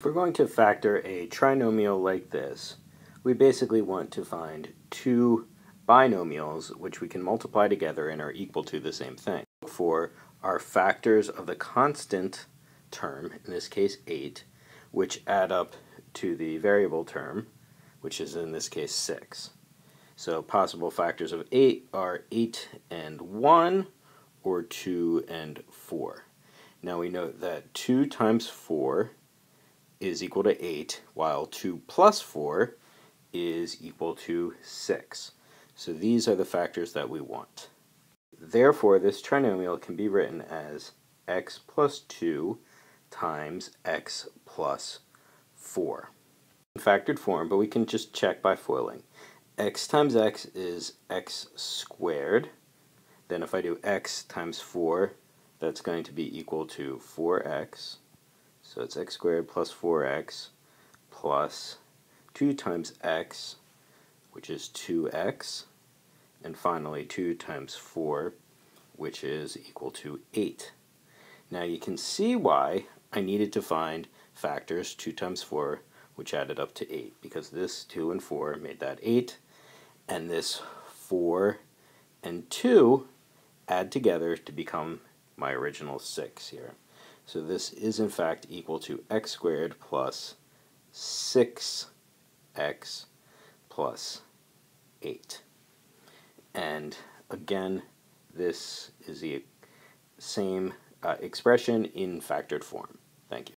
If we're going to factor a trinomial like this, we basically want to find two binomials which we can multiply together and are equal to the same thing. For our factors of the constant term, in this case 8, which add up to the variable term, which is in this case 6. So possible factors of 8 are 8 and 1, or 2 and 4. Now we note that 2 times 4 is equal to 8, while 2 plus 4 is equal to 6. So these are the factors that we want. Therefore, this trinomial can be written as x plus 2 times x plus 4. In factored form, but we can just check by FOILing. x times x is x squared. Then if I do x times 4, that's going to be equal to 4x so it's x squared plus 4x plus 2 times x, which is 2x, and finally 2 times 4, which is equal to 8. Now you can see why I needed to find factors 2 times 4, which added up to 8, because this 2 and 4 made that 8, and this 4 and 2 add together to become my original 6 here. So this is in fact equal to x squared plus 6x plus 8. And again, this is the same uh, expression in factored form. Thank you.